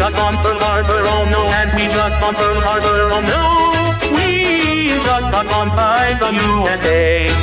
just on Pearl Harbor, oh no, and we just on Pearl Harbor, oh no. We just got bombed by the USA.